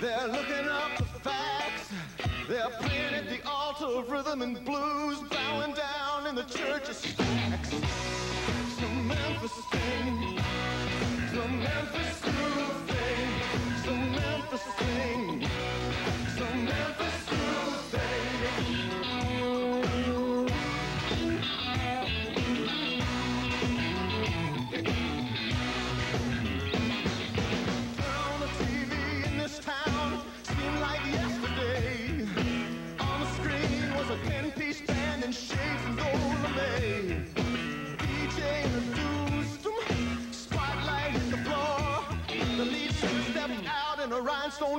They're looking up the facts. They're praying at the altar of rhythm and blues, bowing down in the church of facts.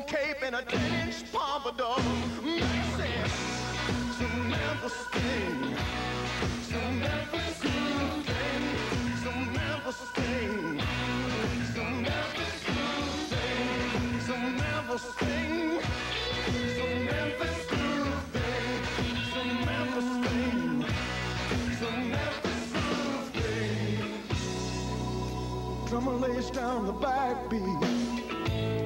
cape and a 10-inch pompadour. Maxis to Memphis Thing, to Memphis Thing, to Memphis Thing, to Memphis Thing, to Memphis Thing, to Memphis Thing, to Memphis Thing, to Memphis Thing. Drummer lays down the backbeat.